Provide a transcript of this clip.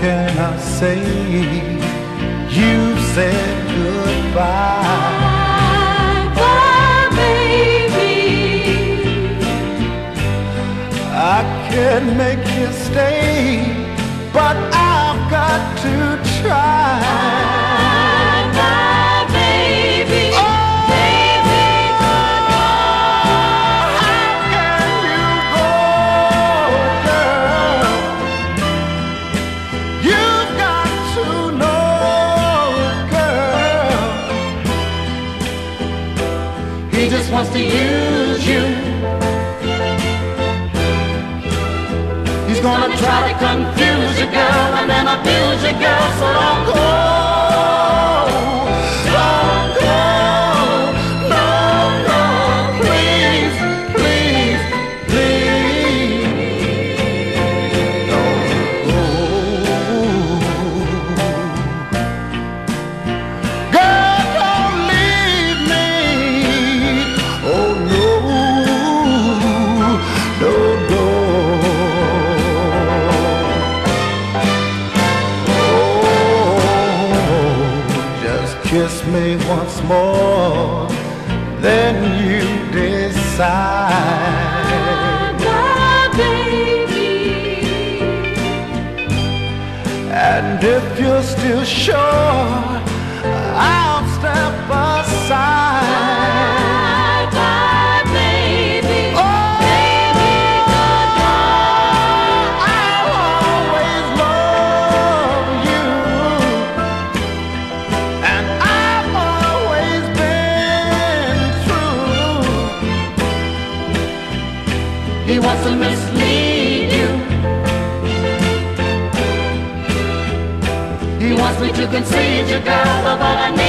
can I say? You said goodbye. Bye, baby. I can't make you stay, but I've got to He just wants to use you. He's gonna try to confuse you, girl, and then abuse kiss me once more, then you decide. Bye, baby. And if you're still sure, I'll step aside. He wants to mislead you. He wants me to concede you, girl, but I need